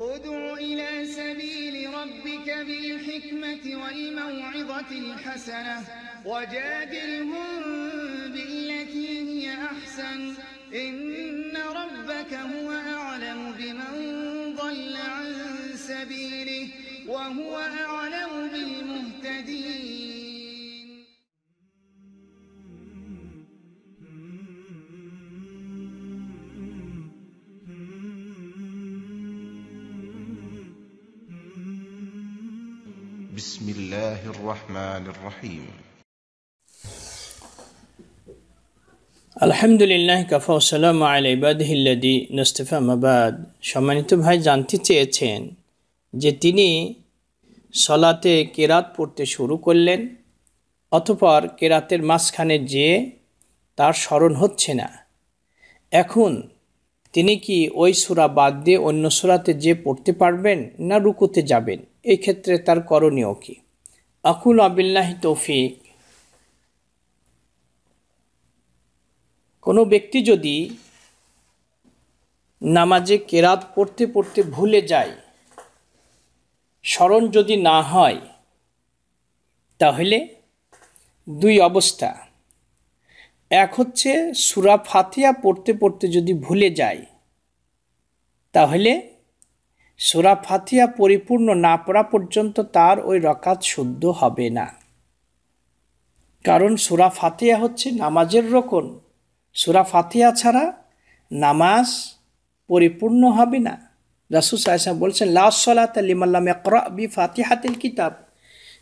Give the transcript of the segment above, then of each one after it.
ادع إلى سبيل ربك بالحكمة والموعظة الحسنة وجادلهم بالتي هي أحسن. إن ربك هو أعلم بمن ضل عن سبيله وهو أعلم بالمهتدين. بسم الله الرحمن الرحيم আলহামদুলিল্লাহ কাফা সালাম আলাইবাদহিল্লাদি নস্তফা মাবাদ সম্মানিত ভাই জানতে চেয়েছেন যে তিনি সলাতে কেরাত পড়তে শুরু করলেন অতপর কেরাতের মাঝখানে যেয়ে তার স্মরণ হচ্ছে না এখন তিনি কি ওই সুরা বাদ দিয়ে অন্য সুরাতে যে পড়তে পারবেন না রুকুতে যাবেন এই ক্ষেত্রে তার করণীয় কি? আকুল আবিল্লাহি তৌফিক। কোনো ব্যক্তি যদি নামাজে কেরাত পড়তে পড়তে ভুলে যায়, স্মরণ যদি না হয়, তাহলে দুই অবস্থা। এক হচ্ছে সুরা ফাতিয়া পড়তে পড়তে যদি ভুলে যায়, তাহলে সুরা ফাতিয়া পরিপূর্ণ না পড়া পর্যন্ত তার ওই রকাত শুদ্ধ হবে না। কারণ সুরা ফাতিয়া হচ্ছে নামাজের রকন। সুরা ফাতিয়া ছাড়া নামাজ পরিপূর্ণ হবে না। রাসুল সাহেব বলছেন লাসলাত লিমাল্লাম একরা বি ফাতিহাতিল কিতাব।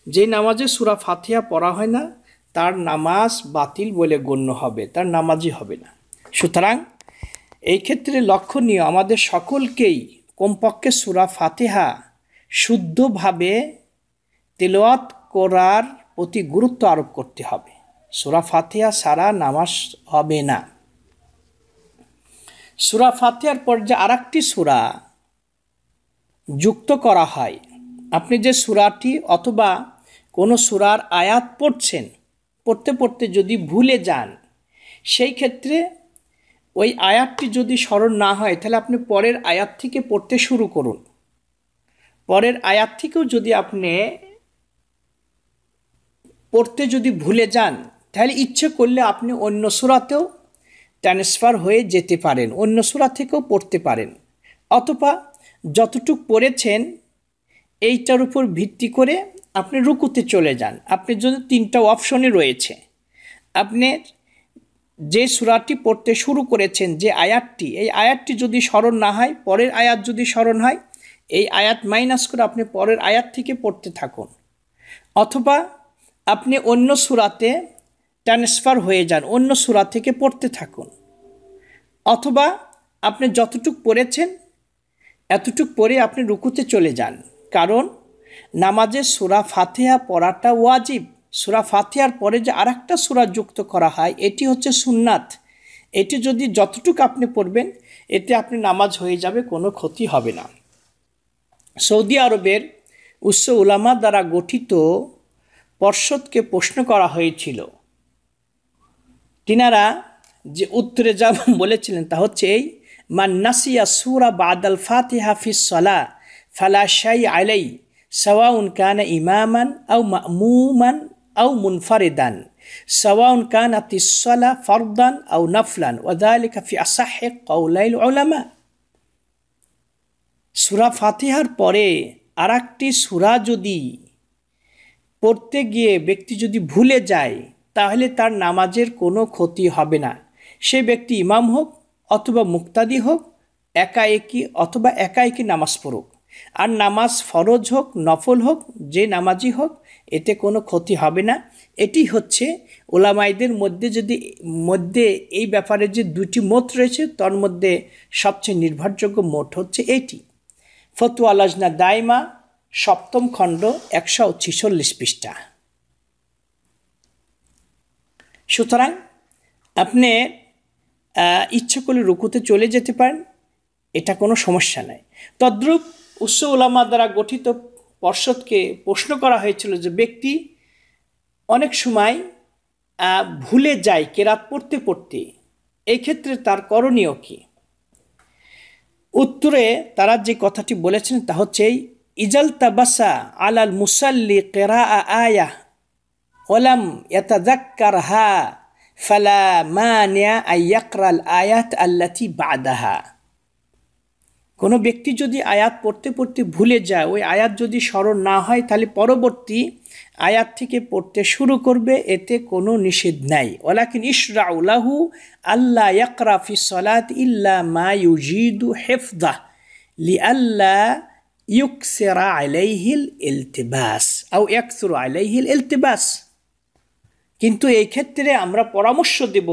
যে নামাজে সুরা ফাতিয়া পড়া হয় না, তার নামাজ বাতিল বলে গণ্য হবে, তার নামাজই হবে না। সুতরাং এই ক্ষেত্রে লক্ষণীয় আমাদের সকলকেই কমপক্ষে সুরা ফাতিহা শুদ্ধভাবে তেলোয়াত করার প্রতি গুরুত্ব আরোপ করতে হবে। সুরা ফাতিহা সারা নামাজ হবে না। সুরা ফাতিহার পর যে আর সুরা যুক্ত করা হয়, আপনি যে সুরাটি অথবা কোনো সুরার আয়াত পড়ছেন, পড়তে পড়তে যদি ভুলে যান, সেই ক্ষেত্রে ওই আয়াতটি যদি স্মরণ না হয়, তাহলে আপনি পরের আয়াত থেকে পড়তে শুরু করুন। পরের আয়াত থেকেও যদি আপনি পড়তে যদি ভুলে যান, তাহলে ইচ্ছে করলে আপনি অন্য সুরাতেও ট্রান্সফার হয়ে যেতে পারেন, অন্য সুরা থেকেও পড়তে পারেন। অথবা যতটুক পড়েছেন, এইটার উপর ভিত্তি করে আপনি রুকুতে চলে যান। আপনি যদি তিনটা অপশনই রয়েছে, আপনি যে সুরাটি পড়তে শুরু করেছেন যে আয়াতটি, এই আয়াতটি যদি স্মরণ না হয়, পরের আয়াত যদি স্মরণ হয়, এই আয়াত মাইনাস করে আপনি পরের আয়াত থেকে পড়তে থাকুন। অথবা আপনি অন্য সুরাতে ট্রান্সফার হয়ে যান, অন্য সুরা থেকে পড়তে থাকুন। অথবা আপনি যতটুক পড়েছেন, এতটুক পরে আপনি রুকুতে চলে যান। কারণ নামাজের সুরা ফাতেহা পড়াটা ওয়াজিব। সুরা ফাতেহার পরে যে আর একটা সুরা যুক্ত করা হয়, এটি হচ্ছে সুন্নাত। এটি যদি যতটুকু আপনি পড়বেন, এতে আপনি নামাজ হয়ে যাবে, কোনো ক্ষতি হবে না। সৌদি আরবের উচ্চ উলামা দ্বারা গঠিত পর্ষদকে প্রশ্ন করা হয়েছিল। তিনারা যে উত্তরে যা বলেছিলেন তা হচ্ছে এই, মান নাসিয়া সুরা বাদাল ফাতিহা ফিস সলা ফালা শাই আলাই সওয়াউন কানা ইমামান আও মামুমান আও মুনফারিদান, সওয়াউন কানা তিসলা ফরদান আও নফলান ওয়াদালিকা ফি আসাহে কৌলাইল ওলামা সুরা ফাতিহার পরে আর একটি সুরা যদি পড়তে গিয়ে ব্যক্তি যদি ভুলে যায়, তাহলে তার নামাজের কোনো ক্ষতি হবে না। সে ব্যক্তি ইমাম হোক অথবা মুক্তাদি হোক একা একই অথবা একা একই নামাজ পড়ুক। আর নামাজ ফরজ হোক, নফল হোক, যে নামাজি হোক, এতে কোনো ক্ষতি হবে না। এটি হচ্ছে ওলামাইদের মধ্যে যদি, মধ্যে এই ব্যাপারে যে দুটি মত রয়েছে, তার মধ্যে সবচেয়ে নির্ভরযোগ্য মত হচ্ছে এটি। ফতু আলাজনা দাইমা, সপ্তম খণ্ড, একশো ছিচল্লিশ পৃষ্ঠা। সুতরাং আপনি ইচ্ছে করলে রুকুতে চলে যেতে পারেন, এটা কোনো সমস্যা নাই। তদ্রূপ উচ্চ ওলামা দ্বারা গঠিত পর্ষদকে প্রশ্ন করা হয়েছিল যে ব্যক্তি অনেক সময় ভুলে যায় কেরাত পড়তে পড়তে। এই ক্ষেত্রে তার করণীয় কী? উত্তরে তারা যে কথাটি বলেছেন তা হচ্ছে, ইজাল তাবাসা আলাল মুসাল্লি কেরা আয়া, ওলাম ইয়াতাজাক্কার হা ফালা মানিয়া আয়াকরাল আয়াত আল্লাতি বাদাহা। কোনো ব্যক্তি যদি আয়াত পড়তে পড়তে ভুলে যায়, ওই আয়াত যদি স্মরণ না হয়, তাহলে পরবর্তী আয়াত থেকে পড়তে শুরু করবে, এতে কোনো নিষেধ নাই। ওলাকিন ইসরাউলাহু আল্লাহ ইয়াকরাফি সলাত ইল্লা মা ইউজিদু হেফদাহ লি আল্লাহ ইউকসেরা আলাইহিল ইলতিবাস, আও ইয়াকসুরু আলাইহিল ইলতিবাস। কিন্তু এই ক্ষেত্রে আমরা পরামর্শ দেব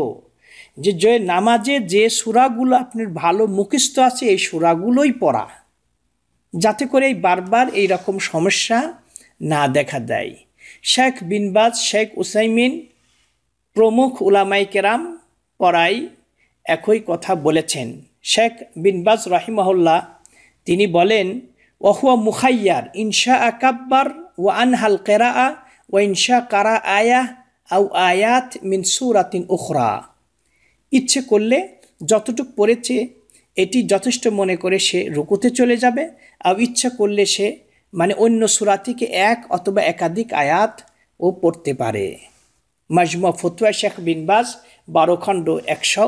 যে যে নামাজে যে সুরাগুলো আপনার ভালো মুখস্থ আছে, এই সুরাগুলোই পড়া। যাতে করে এই বারবার এই রকম সমস্যা না দেখা দেয়। শেখ বিনবাজ শেখ উসাইমিন প্রমুখ উলামাই কেরাম পড়াই একই কথা বলেছেন। শেখ বিনবাজ রাহিমহল্লা তিনি বলেন, ওহুয়া মুখাইয়ার, ইনশা আকাব্বার ও আনহাল কেরা ও ইনশা কারা আয়া আউ আয়াত মিন সুরাতিন উখরা। ইচ্ছে করলে যতটুক পড়েছে, এটি যথেষ্ট মনে করে সে রুকুতে চলে যাবে। আর ইচ্ছা করলে সে মানে অন্য সুরা থেকে এক অথবা একাধিক আয়াত ও পড়তে পারে। মাজমা ফতুয়া শেখ বিনবাজ বারো খণ্ড একশো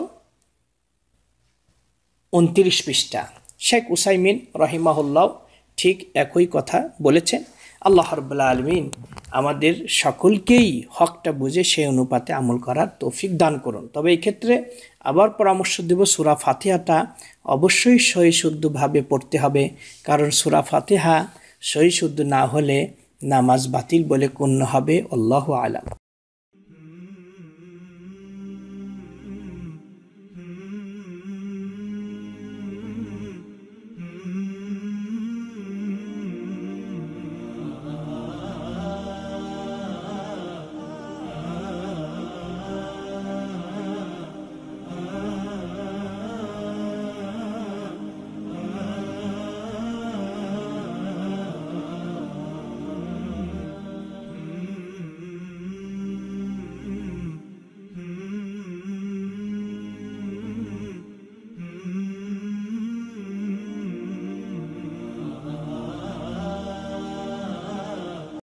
উনত্রিশ পৃষ্ঠা। শেখ উসাইমিন রহিমাহুল্লাহ ঠিক একই কথা বলেছেন। আল্লাহ রব্লা আলমিন আমাদের সকলকেই হকটা বুঝে সেই অনুপাতে আমল করার তৌফিক দান করুন। তবে এই ক্ষেত্রে আবার পরামর্শ দেব, সুরা ফাতেহাটা অবশ্যই সহি শুদ্ধভাবে পড়তে হবে। কারণ সুরা ফাতেহা সহি শুদ্ধ না হলে নামাজ বাতিল বলে গণ্য হবে, আল্লাহ আলাম।